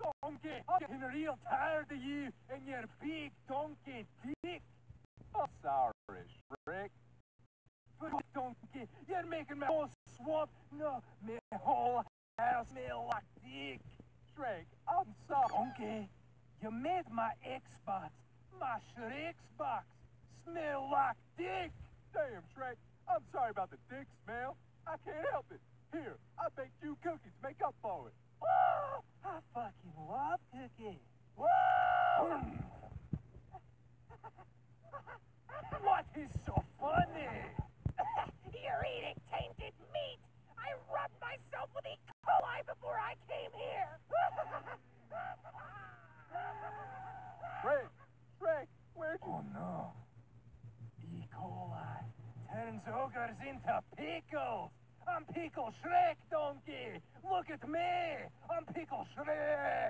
donkey. I'm getting real tired of you and your big donkey dick. I'm sorry, Shrek. Fuck donkey, you're making my whole swamp, no, my whole house smell like dick. Shrek, I'm sorry. Donkey, you made my Xbox, my Shrek's box, smell like dick. Damn, Shrek, I'm sorry about the dick smell. I can't help it. Here, I baked you cookies make up for it. Oh, I fucking love cookies. Whoa! Is so funny? You're eating tainted meat. I rubbed myself with E. coli before I came here. Shrek, Shrek, where'd you... Oh no. E. coli turns ogres into pickles. I'm Pickle Shrek, donkey. Look at me. I'm Pickle Shrek.